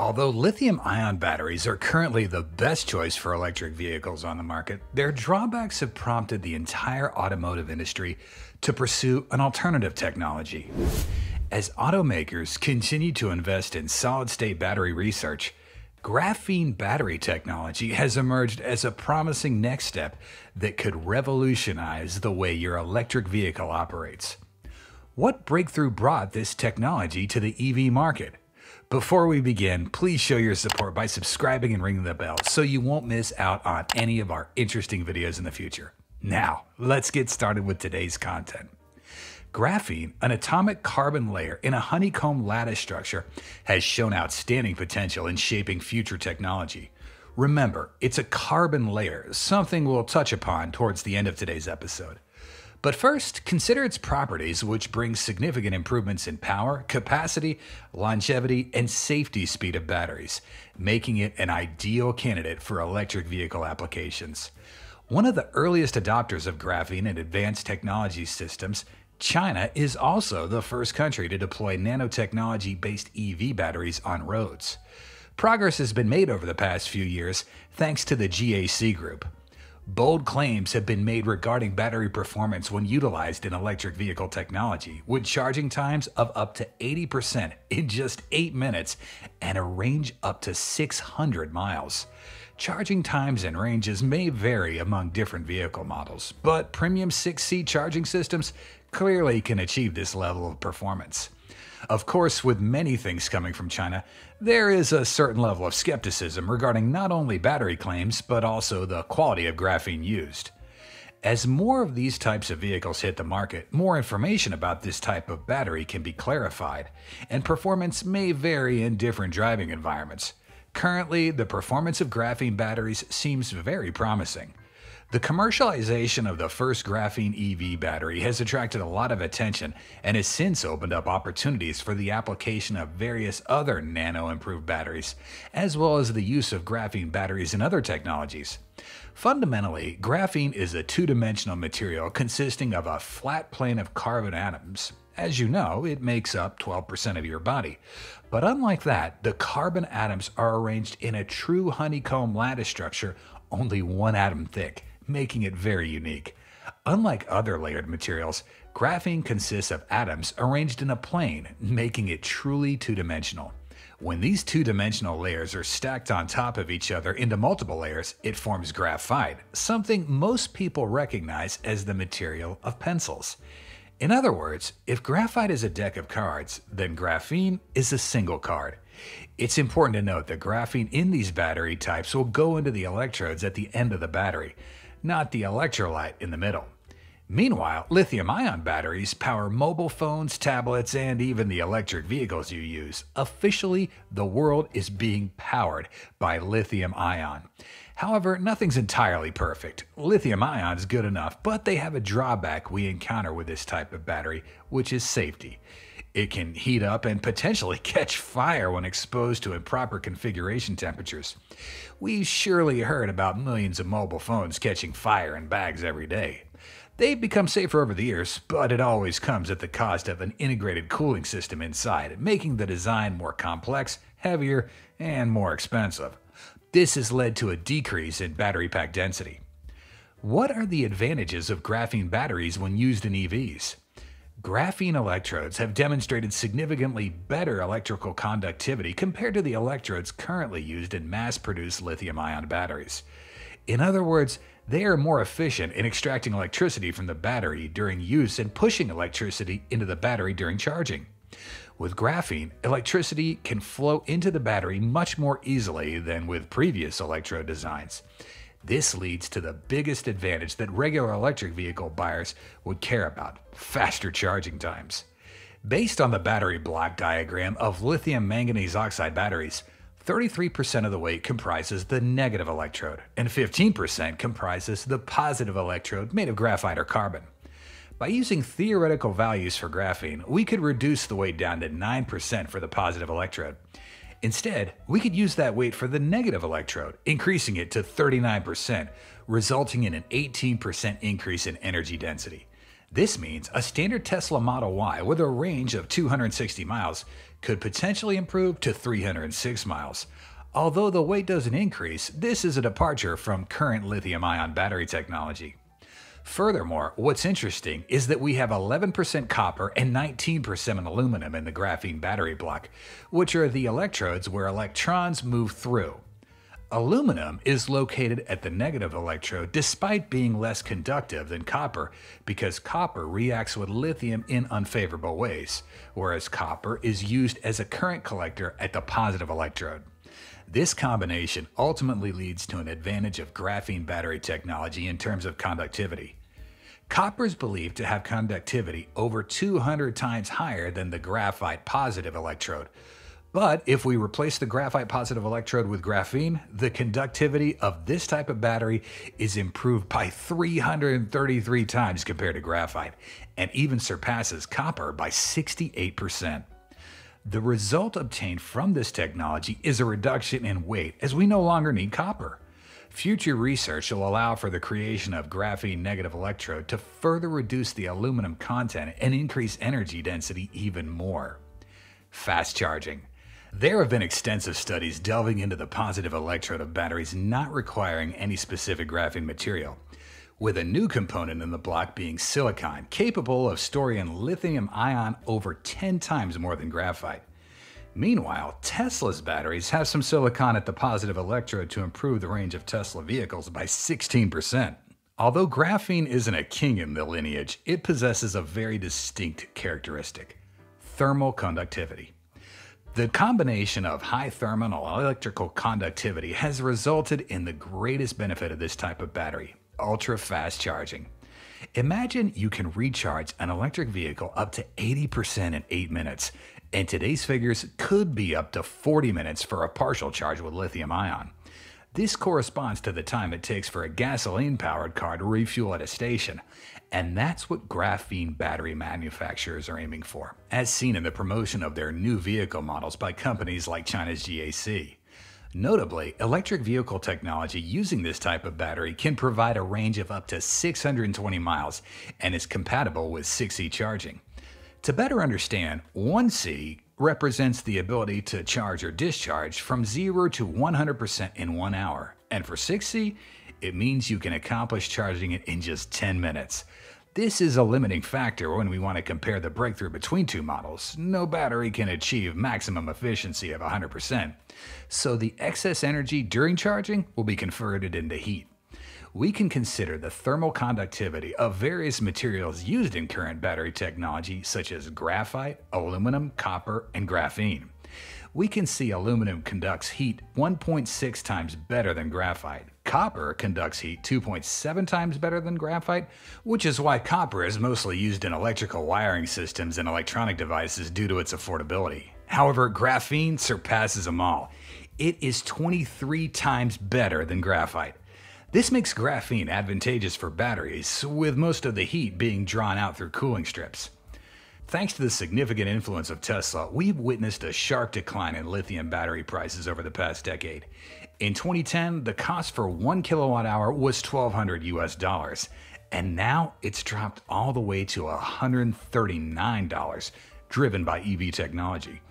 Although lithium ion batteries are currently the best choice for electric vehicles on the market, their drawbacks have prompted the entire automotive industry to pursue an alternative technology. As automakers continue to invest in solid state battery research, graphene battery technology has emerged as a promising next step that could revolutionize the way your electric vehicle operates. What breakthrough brought this technology to the EV market? Before we begin, please show your support by subscribing and ringing the bell so you won't miss out on any of our interesting videos in the future. Now, let's get started with today's content. Graphene, an atomic carbon layer in a honeycomb lattice structure, has shown outstanding potential in shaping future technology. Remember, it's a carbon layer, something we'll touch upon towards the end of today's episode. But first, consider its properties, which bring significant improvements in power, capacity, longevity, and safety speed of batteries, making it an ideal candidate for electric vehicle applications. One of the earliest adopters of graphene and advanced technology systems, China is also the first country to deploy nanotechnology based EV batteries on roads. Progress has been made over the past few years thanks to the GAC Group, Bold claims have been made regarding battery performance when utilized in electric vehicle technology, with charging times of up to 80% in just 8 minutes and a range up to 600 miles. Charging times and ranges may vary among different vehicle models, but premium 6C charging systems clearly can achieve this level of performance. Of course, with many things coming from China, there is a certain level of skepticism regarding not only battery claims, but also the quality of graphene used. As more of these types of vehicles hit the market, more information about this type of battery can be clarified, and performance may vary in different driving environments. Currently, the performance of graphene batteries seems very promising. The commercialization of the first graphene EV battery has attracted a lot of attention and has since opened up opportunities for the application of various other nano improved batteries, as well as the use of graphene batteries in other technologies. Fundamentally, graphene is a two dimensional material consisting of a flat plane of carbon atoms. As you know, it makes up 12% of your body. But unlike that, the carbon atoms are arranged in a true honeycomb lattice structure, only one atom thick making it very unique. Unlike other layered materials, graphene consists of atoms arranged in a plane, making it truly two dimensional. When these two dimensional layers are stacked on top of each other into multiple layers, it forms graphite, something most people recognize as the material of pencils. In other words, if graphite is a deck of cards, then graphene is a single card. It's important to note that graphene in these battery types will go into the electrodes at the end of the battery not the electrolyte in the middle. Meanwhile, lithium ion batteries power mobile phones, tablets, and even the electric vehicles you use. Officially, the world is being powered by lithium ion. However, nothing's entirely perfect. Lithium ion is good enough, but they have a drawback we encounter with this type of battery, which is safety. It can heat up and potentially catch fire when exposed to improper configuration temperatures. We've surely heard about millions of mobile phones catching fire in bags every day. They've become safer over the years, but it always comes at the cost of an integrated cooling system inside, making the design more complex, heavier, and more expensive. This has led to a decrease in battery pack density. What are the advantages of graphene batteries when used in EVs? Graphene electrodes have demonstrated significantly better electrical conductivity compared to the electrodes currently used in mass produced lithium ion batteries. In other words, they are more efficient in extracting electricity from the battery during use and pushing electricity into the battery during charging. With graphene, electricity can flow into the battery much more easily than with previous electrode designs. This leads to the biggest advantage that regular electric vehicle buyers would care about faster charging times. Based on the battery block diagram of lithium manganese oxide batteries, 33% of the weight comprises the negative electrode, and 15% comprises the positive electrode made of graphite or carbon. By using theoretical values for graphene, we could reduce the weight down to 9% for the positive electrode. Instead, we could use that weight for the negative electrode, increasing it to 39%, resulting in an 18% increase in energy density. This means a standard Tesla Model Y with a range of 260 miles could potentially improve to 306 miles. Although the weight doesn't increase, this is a departure from current lithium ion battery technology. Furthermore, what's interesting is that we have 11% copper and 19% aluminum in the graphene battery block, which are the electrodes where electrons move through. Aluminum is located at the negative electrode despite being less conductive than copper because copper reacts with lithium in unfavorable ways, whereas copper is used as a current collector at the positive electrode. This combination ultimately leads to an advantage of graphene battery technology in terms of conductivity. Copper is believed to have conductivity over 200 times higher than the graphite positive electrode. But if we replace the graphite positive electrode with graphene, the conductivity of this type of battery is improved by 333 times compared to graphite, and even surpasses copper by 68%. The result obtained from this technology is a reduction in weight as we no longer need copper. Future research will allow for the creation of graphene negative electrode to further reduce the aluminum content and increase energy density even more. Fast charging. There have been extensive studies delving into the positive electrode of batteries not requiring any specific graphene material, with a new component in the block being silicon, capable of storing lithium ion over 10 times more than graphite. Meanwhile, Tesla's batteries have some silicon at the positive electrode to improve the range of Tesla vehicles by 16%. Although graphene isn't a king in the lineage, it possesses a very distinct characteristic thermal conductivity. The combination of high thermal and electrical conductivity has resulted in the greatest benefit of this type of battery ultra fast charging. Imagine you can recharge an electric vehicle up to 80% in 8 minutes, and today's figures could be up to 40 minutes for a partial charge with lithium ion. This corresponds to the time it takes for a gasoline powered car to refuel at a station, and that's what graphene battery manufacturers are aiming for, as seen in the promotion of their new vehicle models by companies like China's GAC. Notably, electric vehicle technology using this type of battery can provide a range of up to 620 miles and is compatible with 6C charging. To better understand, 1C represents the ability to charge or discharge from 0 to 100% in one hour, and for 6C, it means you can accomplish charging it in just 10 minutes. This is a limiting factor when we want to compare the breakthrough between two models. No battery can achieve maximum efficiency of 100%, so the excess energy during charging will be converted into heat we can consider the thermal conductivity of various materials used in current battery technology, such as graphite, aluminum, copper, and graphene. We can see aluminum conducts heat 1.6 times better than graphite. Copper conducts heat 2.7 times better than graphite, which is why copper is mostly used in electrical wiring systems and electronic devices due to its affordability. However, graphene surpasses them all. It is 23 times better than graphite. This makes graphene advantageous for batteries, with most of the heat being drawn out through cooling strips. Thanks to the significant influence of Tesla, we've witnessed a sharp decline in lithium battery prices over the past decade. In 2010, the cost for 1 kilowatt hour was 1200 US dollars, and now it's dropped all the way to $139, driven by EV technology.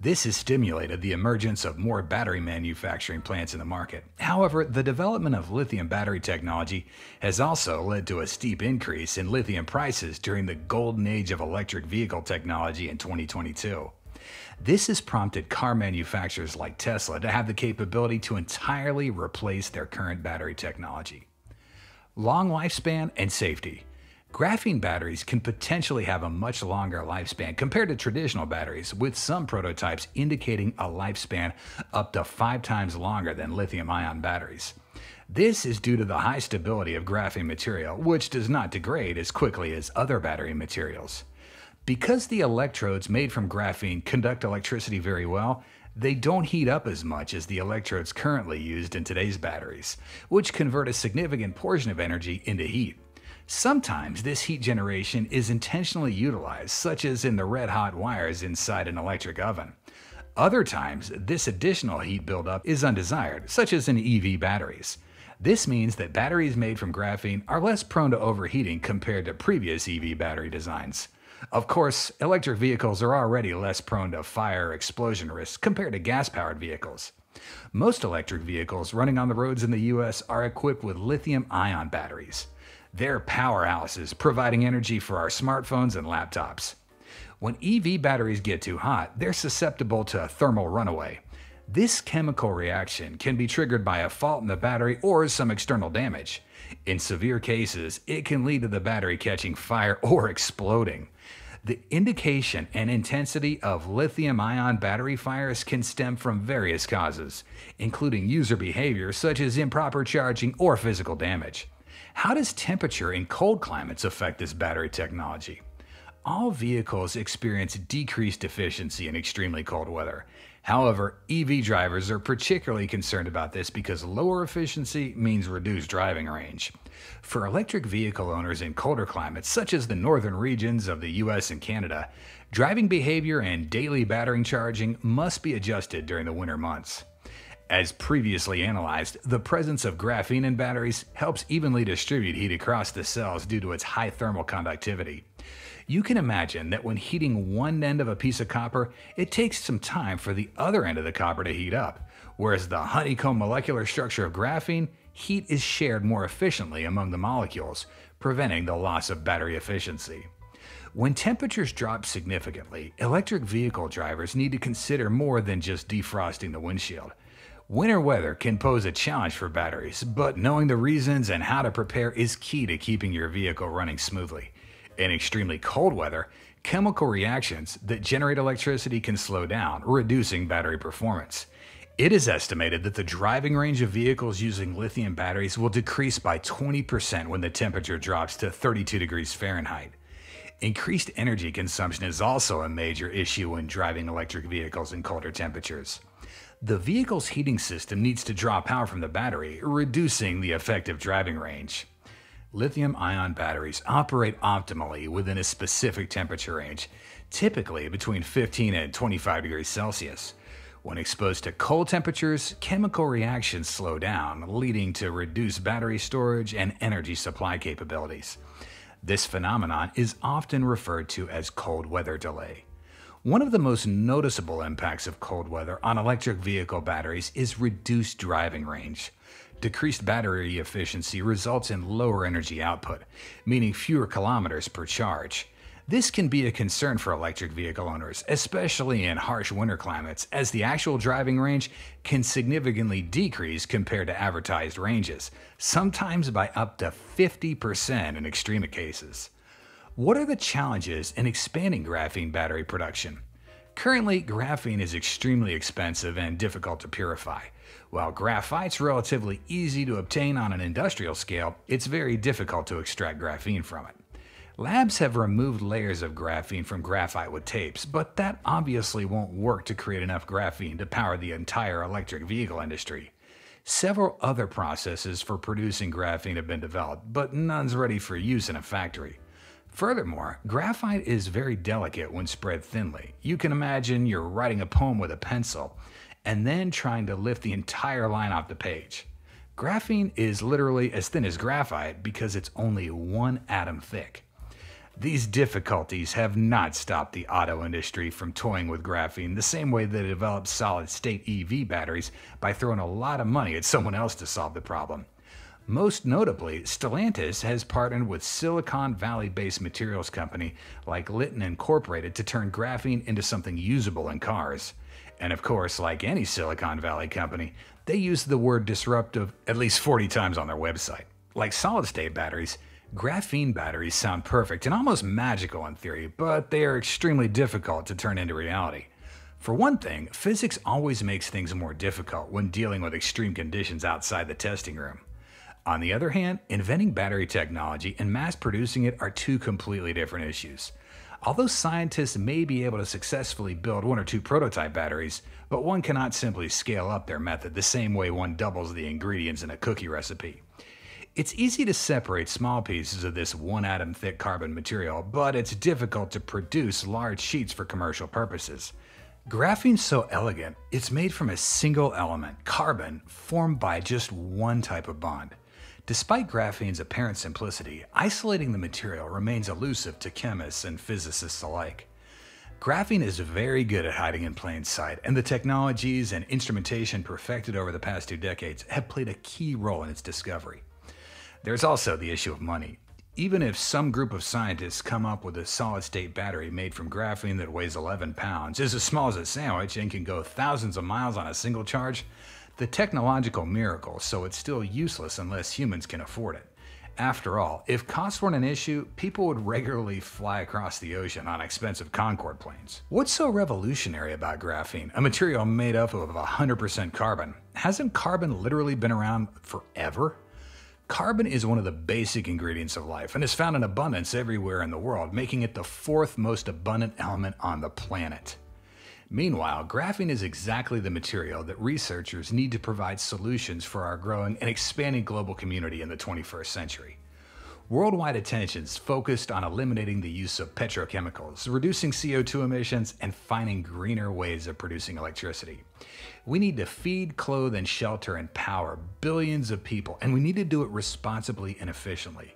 This has stimulated the emergence of more battery manufacturing plants in the market. However, the development of lithium battery technology has also led to a steep increase in lithium prices during the golden age of electric vehicle technology in 2022. This has prompted car manufacturers like Tesla to have the capability to entirely replace their current battery technology. Long lifespan and safety. Graphene batteries can potentially have a much longer lifespan compared to traditional batteries, with some prototypes indicating a lifespan up to five times longer than lithium ion batteries. This is due to the high stability of graphene material, which does not degrade as quickly as other battery materials. Because the electrodes made from graphene conduct electricity very well, they don't heat up as much as the electrodes currently used in today's batteries, which convert a significant portion of energy into heat. Sometimes this heat generation is intentionally utilized, such as in the red hot wires inside an electric oven. Other times, this additional heat buildup is undesired, such as in EV batteries. This means that batteries made from graphene are less prone to overheating compared to previous EV battery designs. Of course, electric vehicles are already less prone to fire or explosion risks compared to gas powered vehicles. Most electric vehicles running on the roads in the US are equipped with lithium ion batteries. They're powerhouses providing energy for our smartphones and laptops. When EV batteries get too hot, they're susceptible to a thermal runaway. This chemical reaction can be triggered by a fault in the battery or some external damage. In severe cases, it can lead to the battery catching fire or exploding. The indication and intensity of lithium ion battery fires can stem from various causes, including user behavior such as improper charging or physical damage. How does temperature in cold climates affect this battery technology? All vehicles experience decreased efficiency in extremely cold weather, However, EV drivers are particularly concerned about this because lower efficiency means reduced driving range. For electric vehicle owners in colder climates, such as the northern regions of the US and Canada, driving behavior and daily battery charging must be adjusted during the winter months. As previously analyzed, the presence of graphene in batteries helps evenly distribute heat across the cells due to its high thermal conductivity. You can imagine that when heating one end of a piece of copper, it takes some time for the other end of the copper to heat up, whereas the honeycomb molecular structure of graphene, heat is shared more efficiently among the molecules, preventing the loss of battery efficiency. When temperatures drop significantly, electric vehicle drivers need to consider more than just defrosting the windshield. Winter weather can pose a challenge for batteries, but knowing the reasons and how to prepare is key to keeping your vehicle running smoothly. In extremely cold weather, chemical reactions that generate electricity can slow down, reducing battery performance. It is estimated that the driving range of vehicles using lithium batteries will decrease by 20% when the temperature drops to 32 degrees Fahrenheit. Increased energy consumption is also a major issue when driving electric vehicles in colder temperatures. The vehicle's heating system needs to draw power from the battery, reducing the effective driving range. Lithium ion batteries operate optimally within a specific temperature range, typically between 15 and 25 degrees Celsius. When exposed to cold temperatures, chemical reactions slow down, leading to reduced battery storage and energy supply capabilities. This phenomenon is often referred to as cold weather delay. One of the most noticeable impacts of cold weather on electric vehicle batteries is reduced driving range. Decreased battery efficiency results in lower energy output, meaning fewer kilometers per charge. This can be a concern for electric vehicle owners, especially in harsh winter climates, as the actual driving range can significantly decrease compared to advertised ranges, sometimes by up to 50% in extreme cases. What are the challenges in expanding graphene battery production? Currently, graphene is extremely expensive and difficult to purify. While graphite's relatively easy to obtain on an industrial scale, it's very difficult to extract graphene from it. Labs have removed layers of graphene from graphite with tapes, but that obviously won't work to create enough graphene to power the entire electric vehicle industry. Several other processes for producing graphene have been developed, but none's ready for use in a factory. Furthermore, graphite is very delicate when spread thinly. You can imagine you're writing a poem with a pencil and then trying to lift the entire line off the page. Graphene is literally as thin as graphite because it's only one atom thick. These difficulties have not stopped the auto industry from toying with graphene the same way they developed solid state EV batteries by throwing a lot of money at someone else to solve the problem. Most notably, Stellantis has partnered with Silicon Valley based materials company like Lyten Incorporated to turn graphene into something usable in cars. And of course, like any Silicon Valley company, they use the word disruptive at least 40 times on their website. Like solid state batteries, graphene batteries sound perfect and almost magical in theory, but they are extremely difficult to turn into reality. For one thing, physics always makes things more difficult when dealing with extreme conditions outside the testing room. On the other hand, inventing battery technology and mass producing it are two completely different issues. Although scientists may be able to successfully build one or two prototype batteries, but one cannot simply scale up their method the same way one doubles the ingredients in a cookie recipe. It's easy to separate small pieces of this one atom thick carbon material, but it's difficult to produce large sheets for commercial purposes. Graphene's so elegant, it's made from a single element, carbon, formed by just one type of bond. Despite graphene's apparent simplicity, isolating the material remains elusive to chemists and physicists alike. Graphene is very good at hiding in plain sight, and the technologies and instrumentation perfected over the past two decades have played a key role in its discovery. There's also the issue of money. Even if some group of scientists come up with a solid state battery made from graphene that weighs 11 pounds, is as small as a sandwich, and can go thousands of miles on a single charge, the technological miracle, so it's still useless unless humans can afford it. After all, if costs weren't an issue, people would regularly fly across the ocean on expensive Concorde planes. What's so revolutionary about graphene, a material made up of 100% carbon? Hasn't carbon literally been around forever? Carbon is one of the basic ingredients of life and is found in abundance everywhere in the world, making it the fourth most abundant element on the planet. Meanwhile, graphene is exactly the material that researchers need to provide solutions for our growing and expanding global community in the 21st century. Worldwide attention is focused on eliminating the use of petrochemicals, reducing CO2 emissions, and finding greener ways of producing electricity. We need to feed, clothe, and shelter and power billions of people, and we need to do it responsibly and efficiently.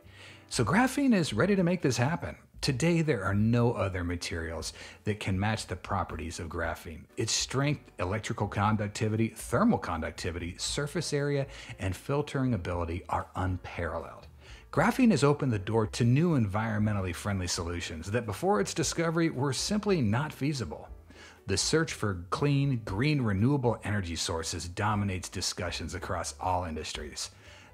So, graphene is ready to make this happen. Today, there are no other materials that can match the properties of graphene. Its strength, electrical conductivity, thermal conductivity, surface area, and filtering ability are unparalleled. Graphene has opened the door to new environmentally friendly solutions that before its discovery were simply not feasible. The search for clean, green, renewable energy sources dominates discussions across all industries.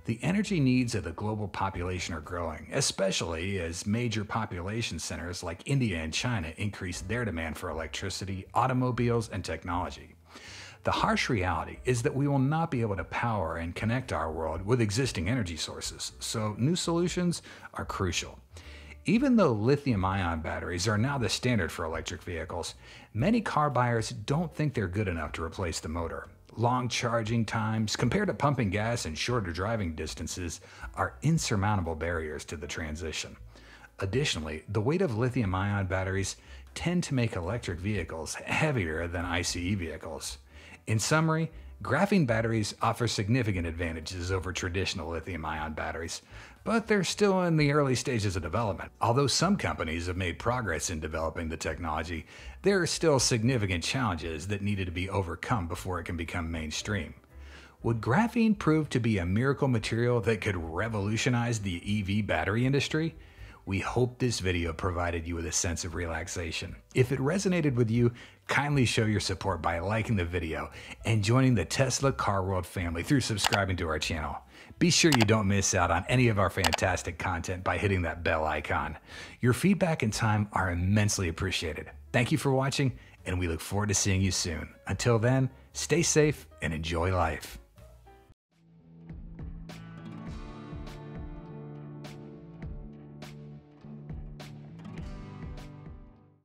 The energy needs of the global population are growing, especially as major population centers like India and China increase their demand for electricity, automobiles, and technology. The harsh reality is that we will not be able to power and connect our world with existing energy sources, so new solutions are crucial. Even though lithium ion batteries are now the standard for electric vehicles, many car buyers don't think they're good enough to replace the motor. Long charging times, compared to pumping gas and shorter driving distances, are insurmountable barriers to the transition. Additionally, the weight of lithium ion batteries tend to make electric vehicles heavier than ICE vehicles. In summary, graphene batteries offer significant advantages over traditional lithium ion batteries, but they're still in the early stages of development. Although some companies have made progress in developing the technology, there are still significant challenges that needed to be overcome before it can become mainstream. Would graphene prove to be a miracle material that could revolutionize the EV battery industry? We hope this video provided you with a sense of relaxation. If it resonated with you, kindly show your support by liking the video and joining the Tesla Car World family through subscribing to our channel. Be sure you don't miss out on any of our fantastic content by hitting that bell icon. Your feedback and time are immensely appreciated. Thank you for watching, and we look forward to seeing you soon. Until then, stay safe and enjoy life.